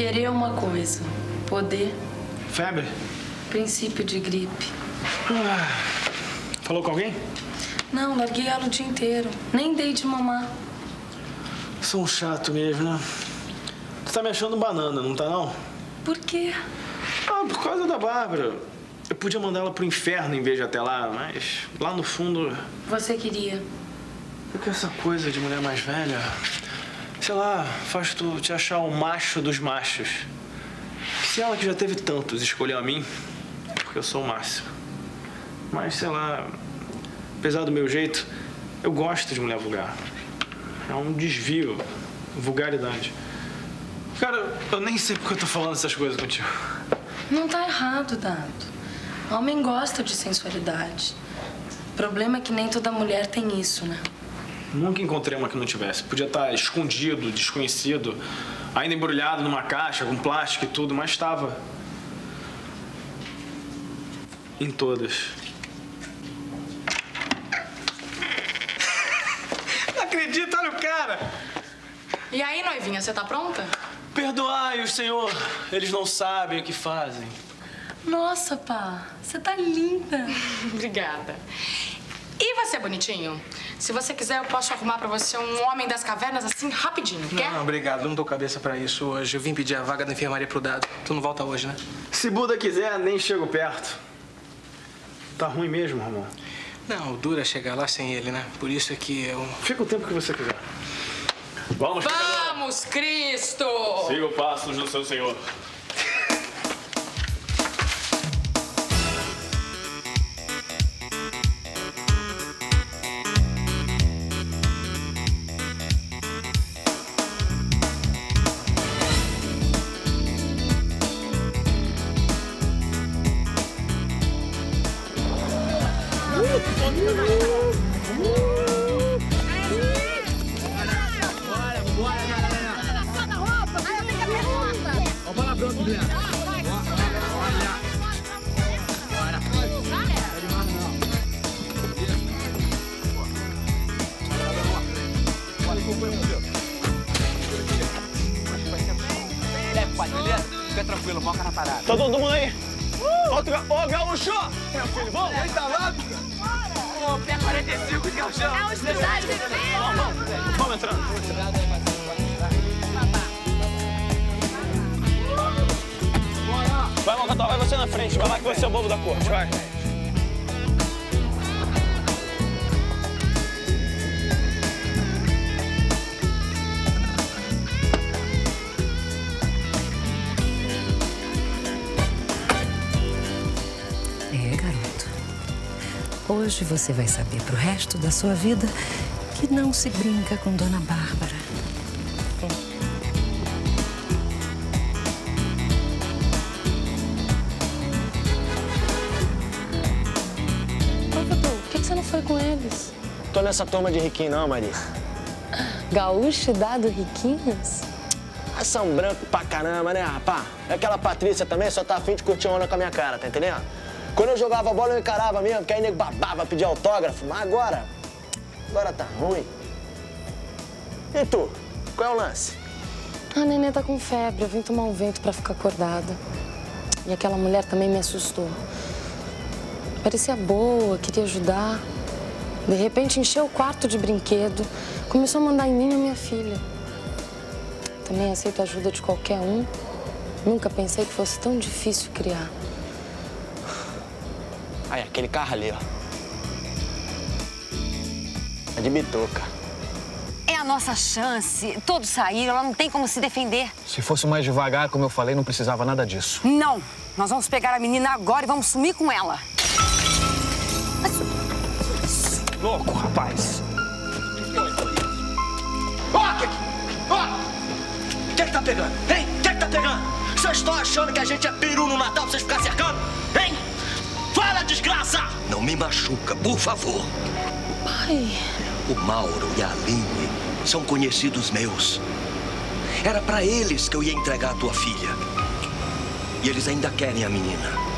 Querer é uma coisa, poder, Febre? princípio de gripe. Ah, falou com alguém? Não, larguei ela o dia inteiro. Nem dei de mamar. Sou um chato mesmo, né? Tu tá me achando banana, não tá não? Por quê? Ah, por causa da Bárbara. Eu podia mandar ela pro inferno em vez de até lá, mas lá no fundo. Você queria. Porque essa coisa de mulher mais velha, sei lá, faz tu te achar o macho dos machos. Se ela que já teve tantos escolheu a mim, é porque eu sou o máximo. Mas sei lá, apesar do meu jeito, eu gosto de mulher vulgar. É um desvio, vulgaridade. Cara, eu nem sei porque eu tô falando essas coisas contigo. Não tá errado, Dado. Homem gosta de sensualidade. O problema é que nem toda mulher tem isso, né? Nunca encontrei uma que não tivesse. Podia estar escondido, desconhecido, ainda embrulhado numa caixa, com plástico e tudo, mas estava. Em todas. Não acredito, olha o cara! E aí, noivinha, você tá pronta? Perdoai-os, Senhor. Eles não sabem o que fazem. Nossa, pá, você tá linda. Obrigada. E você, bonitinho? Se você quiser, eu posso arrumar pra você um homem das cavernas assim rapidinho, quer? Não, obrigado. Não dou cabeça pra isso hoje. Eu vim pedir a vaga da enfermaria pro Dado. Tu não volta hoje, né? Se Buda quiser, nem chego perto. Tá ruim mesmo, Ramon. Não, o duro é chegar lá sem ele, né? Por isso é que eu... Fica o tempo que você quiser. Vamos, Vamos, Cristo! Siga o passos do seu senhor. Fica tranquilo, foca na parada. Tá todo mundo aí? Outro, ga- Ô, gaúcho! Meu filho, vamos? Ele tá lá? Ô, pé 45, que é o chão. É os Vamos, vamos entrando. Vai, Mocotó, vai você na frente. Vai lá que você é o bobo da corte, vai. É, garoto. Hoje você vai saber pro resto da sua vida que não se brinca com Dona Bárbara. Ô, Dudu, por que que você não foi com eles? Tô nessa turma de riquinho não, Maria. Gaúcho dado riquinhos? Ah, São branco pra caramba, né, rapá? Aquela Patrícia também só tá afim de curtir onda com a minha cara, tá entendendo? Quando eu jogava bola, eu encarava mesmo, porque aí nego babava, pedia autógrafo. Mas agora, agora tá ruim. E tu? Qual é o lance? A nenê tá com febre, eu vim tomar um vento pra ficar acordada. E aquela mulher também me assustou. Parecia boa, queria ajudar. De repente encheu o quarto de brinquedo, começou a mandar em mim e minha filha. Também aceito a ajuda de qualquer um. Nunca pensei que fosse tão difícil criar. Aí, aquele carro ali, ó. É de bitoca. É a nossa chance. Todos saíram, ela não tem como se defender. Se fosse mais devagar, como eu falei, não precisava nada disso. Não. Nós vamos pegar a menina agora e vamos sumir com ela. Louco, rapaz. Ó! Ó! O que é que tá pegando? Hein? O que é que tá pegando? Vocês estão achando que a gente é peru no Natal pra vocês ficarem cercando? Hein? Desgraça! Não me machuca, por favor. Pai, O Mauro e a Aline são conhecidos meus. Era pra eles que eu ia entregar a tua filha. E eles ainda querem a menina.